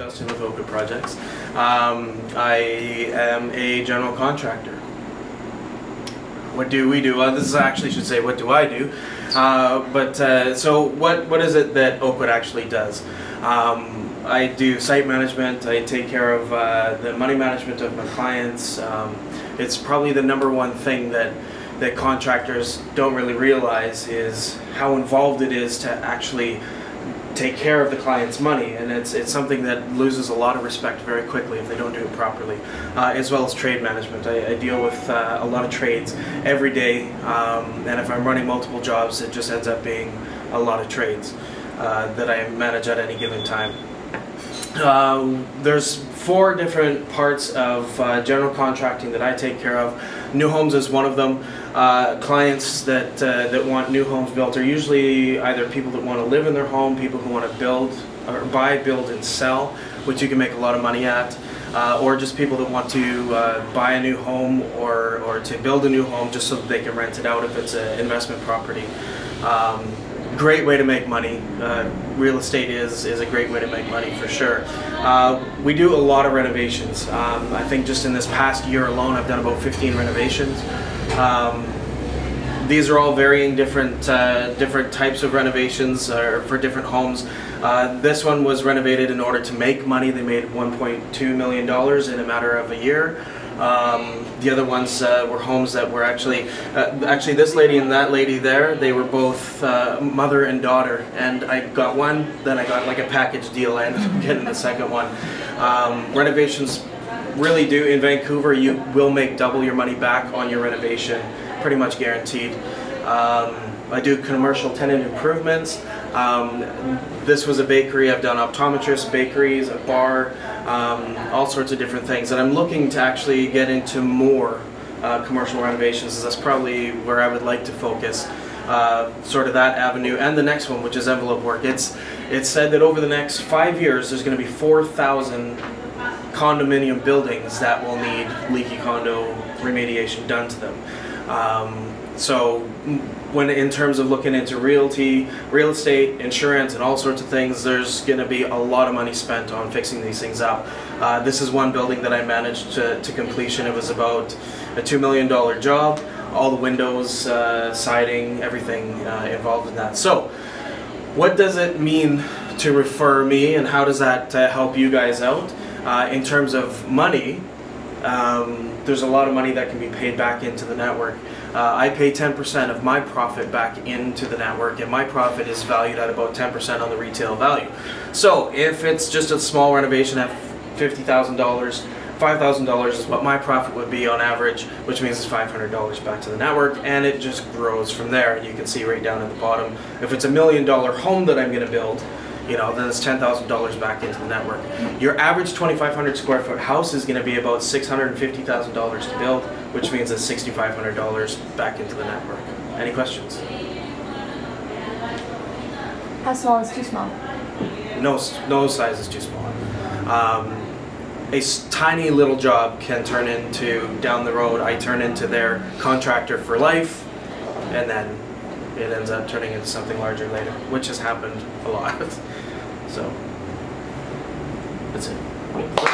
Oakwood Projects. Um, I am a general contractor. What do we do? Well, this is actually should say, what do I do? Uh, but uh, so, what what is it that Oakwood actually does? Um, I do site management. I take care of uh, the money management of my clients. Um, it's probably the number one thing that that contractors don't really realize is how involved it is to actually take care of the client's money, and it's it's something that loses a lot of respect very quickly if they don't do it properly, uh, as well as trade management. I, I deal with uh, a lot of trades every day, um, and if I'm running multiple jobs, it just ends up being a lot of trades uh, that I manage at any given time. Uh, there's four different parts of uh, general contracting that I take care of. New homes is one of them. Uh, clients that uh, that want new homes built are usually either people that want to live in their home, people who want to build or buy, build, and sell, which you can make a lot of money at. Uh, or just people that want to uh, buy a new home or, or to build a new home just so that they can rent it out if it's an investment property. Um, great way to make money. Uh, real estate is is a great way to make money for sure. Uh, we do a lot of renovations. Um, I think just in this past year alone, I've done about 15 renovations. Um, these are all varying different uh, different types of renovations uh, for different homes. Uh, this one was renovated in order to make money. They made 1.2 million dollars in a matter of a year. Um, the other ones uh, were homes that were actually, uh, actually this lady and that lady there, they were both uh, mother and daughter. And I got one, then I got like a package deal. I getting the second one. Um, renovations really do, in Vancouver, you will make double your money back on your renovation, pretty much guaranteed. Um, I do commercial tenant improvements. Um, this was a bakery. I've done optometrists, bakeries, a bar, um, all sorts of different things. And I'm looking to actually get into more uh, commercial renovations. That's probably where I would like to focus. Uh, sort of that avenue and the next one which is envelope work it's it's said that over the next five years there's going to be 4,000 condominium buildings that will need leaky condo remediation done to them um, so when in terms of looking into realty, real estate, insurance, and all sorts of things, there's going to be a lot of money spent on fixing these things up. Uh, this is one building that I managed to, to completion. It was about a $2 million job, all the windows, uh, siding, everything uh, involved in that. So what does it mean to refer me and how does that uh, help you guys out? Uh, in terms of money, um, there's a lot of money that can be paid back into the network. Uh, I pay 10% of my profit back into the network, and my profit is valued at about 10% on the retail value. So if it's just a small renovation at $50,000, $5,000 is what my profit would be on average, which means it's $500 back to the network, and it just grows from there. You can see right down at the bottom. If it's a million dollar home that I'm going to build, you know, then it's $10,000 back into the network. Your average 2,500 square foot house is going to be about $650,000 to build, which means it's $6,500 back into the network. Any questions? How small is too small? No, no size is too small. Um, a tiny little job can turn into, down the road, I turn into their contractor for life, and then it ends up turning into something larger later, which has happened a lot. so, that's it.